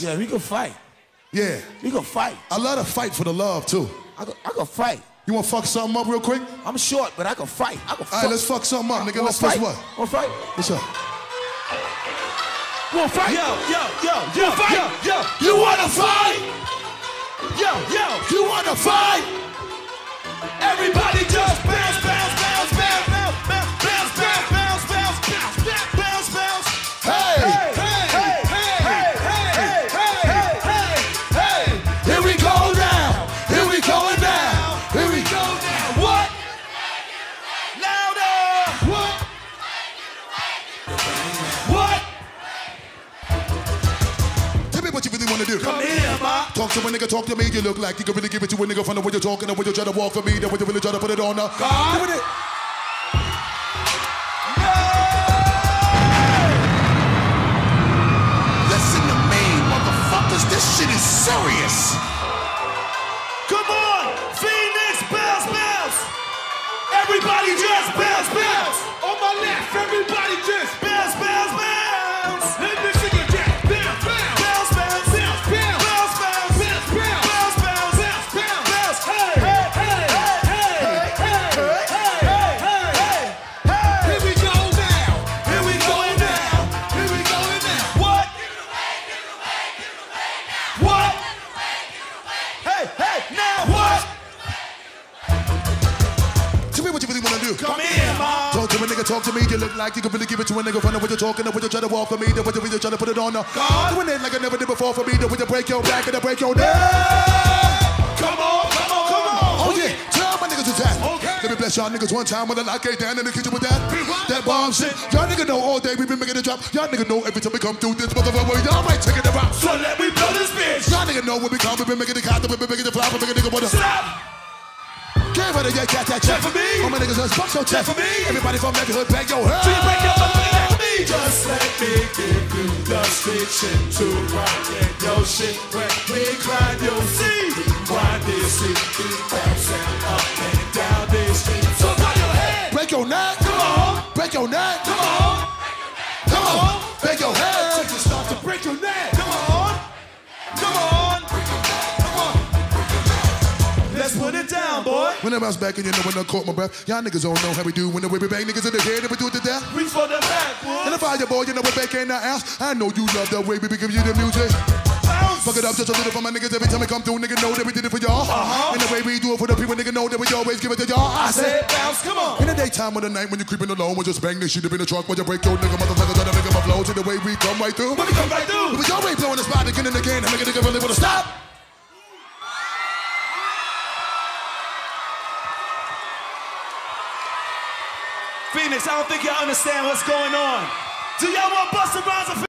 fights. Yeah, we can fight. Yeah. We can fight. I love to fight for the love too. I can, I can fight. You want to fuck something up real quick? I'm short, but I can fight. I can All fuck. let's fuck something up, nigga. Let's, let's fight? what? Wanna fight? What's up? Wanna fight? Yo, yo, yo, yo, fight? yo, yo. You wanna fight? Yo, yo. You wanna fight? Everybody just bounce, me what you really want to do. Come here, ma. Talk to a nigga, talk to me. You look like you can really give it to a nigga from the way you're talking, the way you try to walk for me, the way you really try to put it on the God. Doing it. Listen to me, motherfuckers. This shit is serious. Come on, Phoenix, bounce, bounce. Everybody just bounce, bounce. On my left, everybody just bounce, you really want to do. Come here, ma. Talk to a nigga, talk to me. You look like you can really give it to a nigga from the way you're talking, the way you try to walk for me, the way you try to put it on the God. Doing it like I never did before for me, the way you break your back and I break your neck. Come on, come on, come on. Oh yeah, tell my niggas to tap. Okay. Let me bless y'all niggas one time when I lock down in the kitchen with that. That bomb shit. Y'all niggas know all day we been making it drop. Y'all niggas know every time we come through this motherfucker, y'all might take it around. So let me blow this bitch. Y'all niggas know when we come, we been making the cop, we been making the flop, we been making nigga what a Stop. Give it a yeah, cat, that check for me. All my niggas just bust your check for me. Everybody from every hood, bang your head. So you break your motherfucking neck for me. Just let me give you the street shit to rock your shit. Grind, you'll see. We grind this shit. We bouncing up and down this street. So your head. Break your neck. Come on. Break your neck. Come on. When I bounce back and you know when I caught my breath, y'all niggas don't know how we do when the way we bang niggas in the head and we do it to death. Reach for the And backwood. the fire boy, you know we're back in the house. I know you love the way we give you the music. Fuck it up just a little for my niggas every time we come through. Nigga know that we did it for y'all. Uh-huh. And the way we do it for the people, nigga know that we always give it to y'all. I I said. bounce. Come on. In the daytime or the night when you're creeping alone, we just bang this shit up in the trunk. When you break your nigga, motherfucker, try to make my flow to the way we come right through. Let me come right through. We always blowing the spot again and again and make a nigga really wanna stop. Phoenix, I don't think y'all understand what's going on. Do y'all want Busta Rhymes?